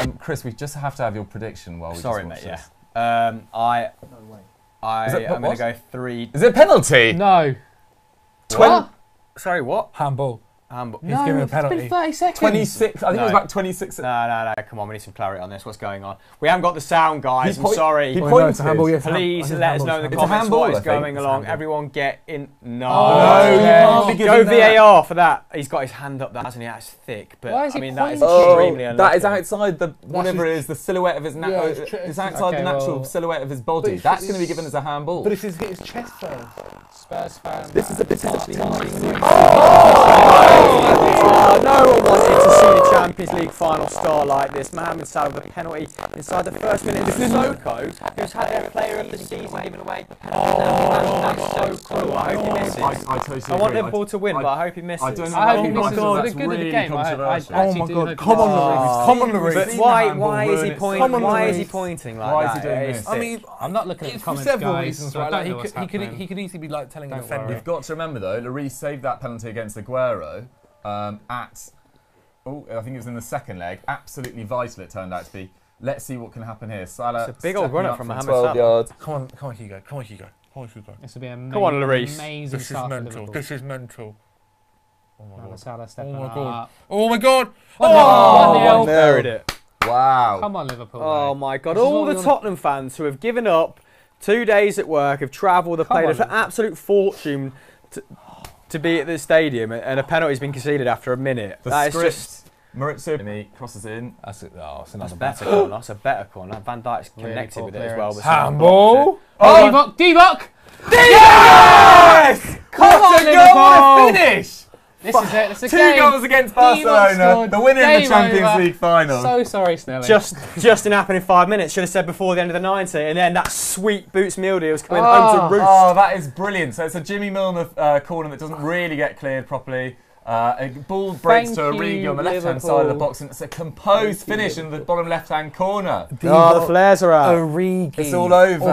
Um, Chris, we just have to have your prediction while we Sorry, just mate. watch Yeah. this. Um, I. I Is it- am going to go three. Is it a penalty? No. Twen- What? Sorry, what? Handball. Um, He's given a it's been 30 seconds. 26. I think it was about 26. No, no, no. Come on, we need some clarity on this. What's going on? We haven't got the sound, guys. He I'm point- sorry. he Oh, no, it's handball, yes. Please let us know in the. It's comments handball, what I is think. going along. Everyone get in. No. No, you can't be Go giving that. VAR for that. He's got his hand up, hasn't he? That's thick. But Why is I he mean, that is extremely Oh, unlucky. that is outside the whatever it is, the silhouette of his na- Yeah, uh, it's tr- it's it's- outside okay, the natural well- silhouette of his body. That's going to be given as a handball. But it's his, his chest first. Spurs fans. this is a this is a Oh, oh no Champions League final star like this. Mohamed Salah with a penalty inside the first minute. This is Sissoko, who's had their player of the season given away. Oh, that's so cool. I hope he misses. I, I totally I want agree. Liverpool to win, I- but I hope he misses. I don't know I hope Oh he misses. God, For that's good really game. I, I Oh my God, come on, misses. Lloris, come on, Lloris. But why, why is he ruin it. pointing? Why is he pointing like Why that? is he doing this? I mean, I'm not looking at the for comments, several guys. reasons, so I right? don't Like, know he, what's could, he, could, happening. he could easily be like telling an Don't offender. worry. You've got to remember though, Lloris saved that penalty against Aguero um, at, oh, I think it was in the second leg. Absolutely vital it turned out to be. Let's see what can happen here. Salah It's a big old stepping run-up from from Mohamed 12 Salah. yards. Come on, come on, Hugo. Come on, Hugo. Come on, Hugo. This will be an Come on, ama- Lloris. amazing This is mental. This is mental. Oh my Mohamed god. Salah oh stepping my up. God. Oh my god. One nil, Oh, one nil. one. Buried it. Wow. Come on, Liverpool. Oh mate. my God! This All the wanna- Tottenham fans who have given up two days at work, have travelled, have Come paid on. an absolute fortune to, to be at the stadium, and a penalty's been conceded after a minute. The that is script. just Mauricio crosses in. That's it. Oh, it's that's another better corner. That's a better corner. Van Dijk's connected poor with it as well. clearance. but someone blocked Handball. Oh, Divock! Divock! Yes! Come on, a goal, what a Liverpool! finish! This is it. It's a Two game. goals against Barcelona, the winner in the Champions over. League final. So sorry, Snelling. Just, just didn't happen in five minutes. Should have said before the end of the 90, and then that sweet Boots meal deal was coming home Oh. to roost. Oh, that is brilliant. So it's a Jimmy Milner uh, corner that doesn't really get cleared properly. Uh, a ball breaks Thank to Origi you, on the left-hand side of the box, and it's a composed finish in the bottom left-hand corner. Oh, the flares are out. Origi. It's all over.